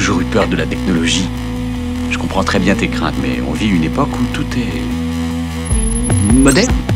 toujours eu peur de la technologie. Je comprends très bien tes craintes, mais on vit une époque où tout est moderne.